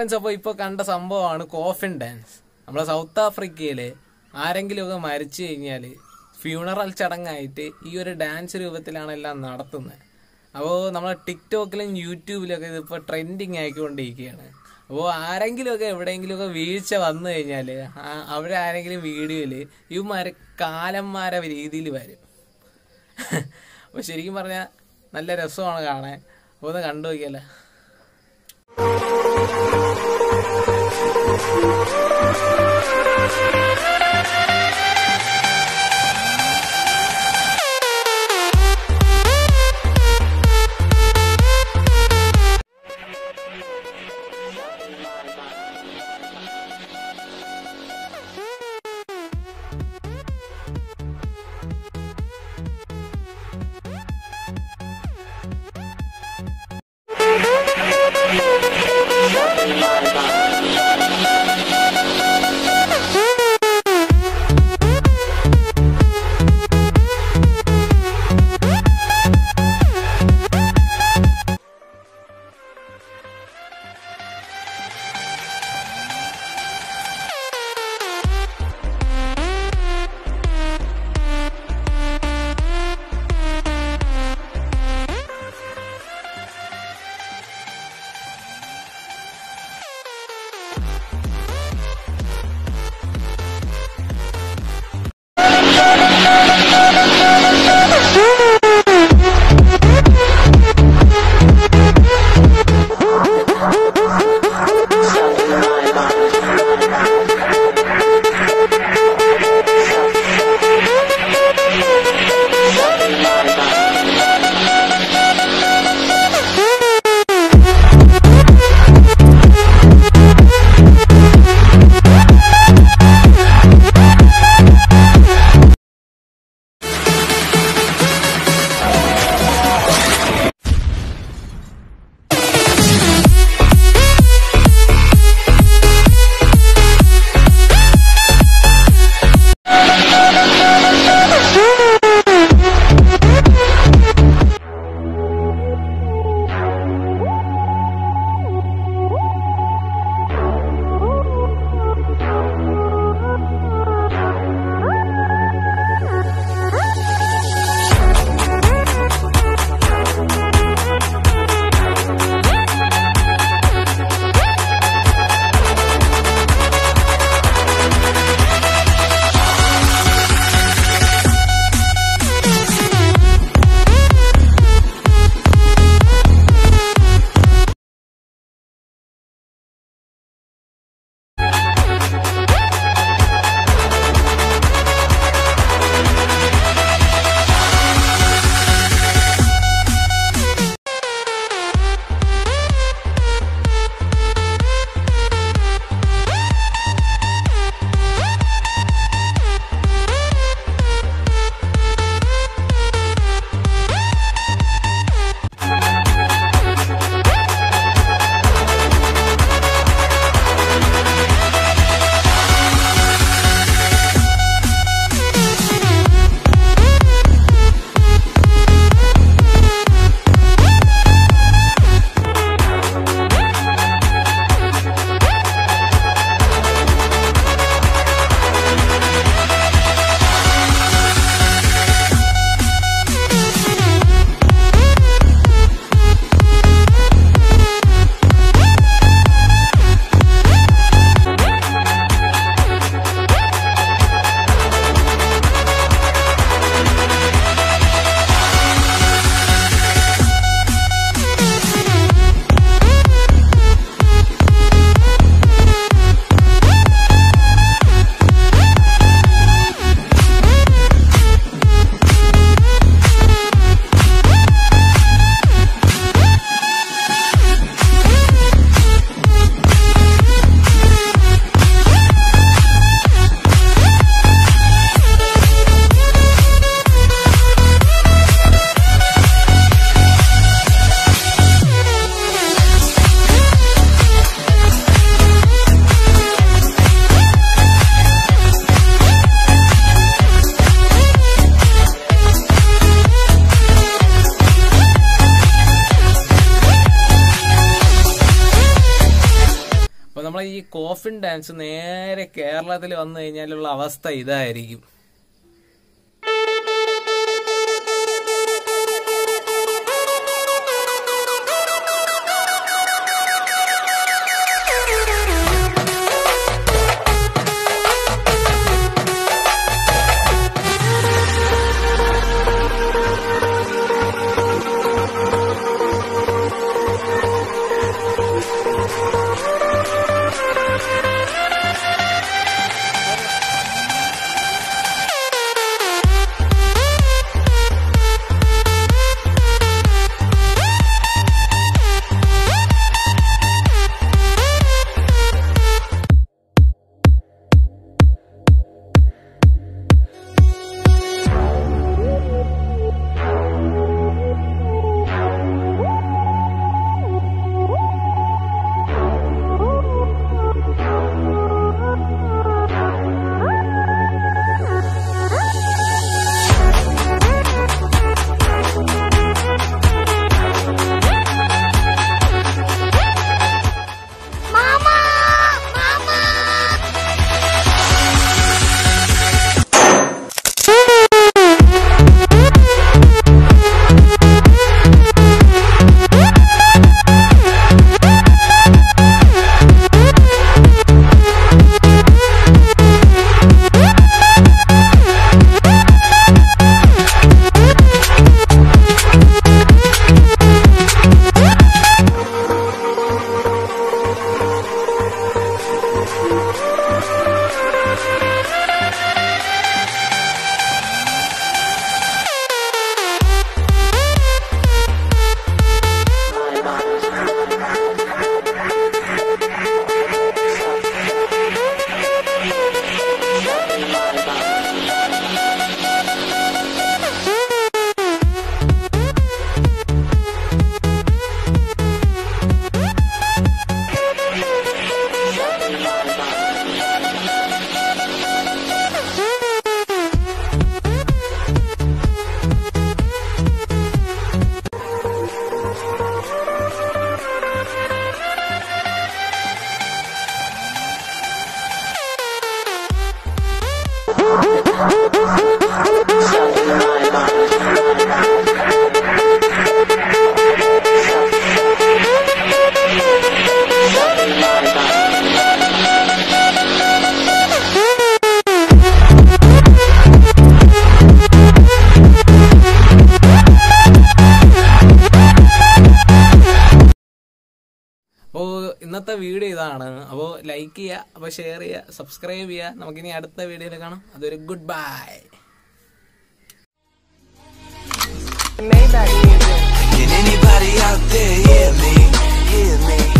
Friends അപ്പോൾ ഇപ്പോൾ കണ്ട സംഭവമാണ് കോഫിൻ ഡാൻസ് നമ്മളെ സൗത്ത് ആഫ്രിക്കയിൽ ആരെങ്കിലുമൊക്കെ മരിച്ചു കഴിഞ്ഞാൽ ഫ്യൂണറൽ ചടങ്ങായിട്ട് ഈ ഒരു ഡാൻസ് രൂപത്തിലാണ് എല്ലാം നടത്തുന്നത് അപ്പോൾ നമ്മളെ ടിക്ടോക്കിലും യൂട്യൂബിലൊക്കെ ഇതിപ്പോൾ ട്രെൻഡിങ് ആയിക്കൊണ്ടിരിക്കുകയാണ് അപ്പോൾ ആരെങ്കിലുമൊക്കെ എവിടെയെങ്കിലുമൊക്കെ വീഴ്ച വന്നു കഴിഞ്ഞാൽ അവരാരെങ്കിലും വീഡിയോയിൽ ഇവന്മാർ കാലന്മാരെ രീതിയിൽ വരും. അപ്പോൾ ശരിക്കും പറഞ്ഞാൽ നല്ല രസമാണ് കാണാൻ. അപ്പോൾ ഒന്ന് കണ്ടു നോക്കിയല്ലേ കോഫിൻ ഡാൻസ് നേരെ കേരളത്തിൽ വന്നു കഴിഞ്ഞാലുള്ള അവസ്ഥ ഇതായിരിക്കും. ഇതാണ് അപ്പോൾ ലൈക്ക് ചെയ്യുക അപ്പോൾ ഷെയർ ചെയ്യുക സബ്സ്ക്രൈബ് ചെയ്യുക. നമുക്കിനി അടുത്ത വീഡിയോയിൽ കാണാം. അതൊരു good bye Can anybody out there hear me? Hear me?